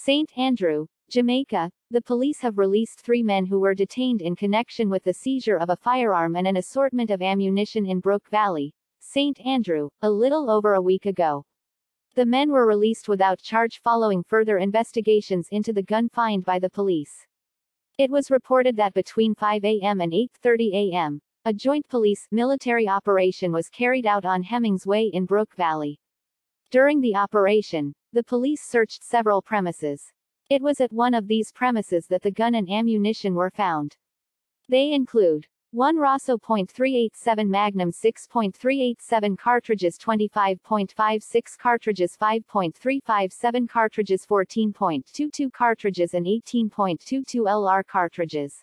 St. Andrew, Jamaica, the police have released three men who were detained in connection with the seizure of a firearm and an assortment of ammunition in Brook Valley, St. Andrew, a little over a week ago. The men were released without charge following further investigations into the gun find by the police. It was reported that between 5 a.m. and 8.30 a.m., a joint police military operation was carried out on Hemmings Way in Brook Valley. During the operation, the police searched several premises. It was at one of these premises that the gun and ammunition were found. They include 1 Rosso .387 Magnum 6.387 cartridges 25.56 cartridges 5.357 cartridges 14.22 cartridges and 18.22 LR cartridges.